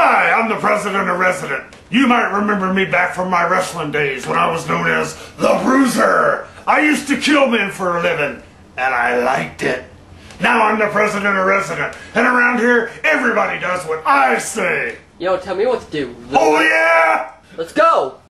Hi, I'm the president of Resident. You might remember me back from my wrestling days when I was known as the Bruiser. I used to kill men for a living, and I liked it. Now I'm the president of Resident, and around here, everybody does what I say. Yo, tell me what to do. Oh yeah! Let's go!